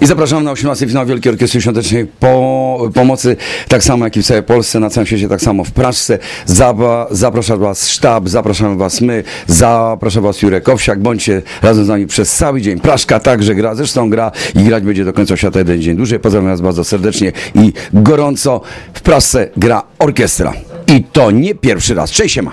I zapraszam na 18 finał Wielkiej Orkiestry Świątecznej po, Pomocy, tak samo jak i w całej Polsce, na całym świecie, tak samo w Praszce. Zaba, zapraszam Was sztab, zapraszamy Was my, zapraszam Was Jurek Owsiak, bądźcie razem z nami przez cały dzień. Praszka także gra, zresztą gra i grać będzie do końca świata jeden dzień dłużej. Pozdrawiam Was bardzo serdecznie i gorąco. W Praszce gra orkiestra. I to nie pierwszy raz. Cześć, siema.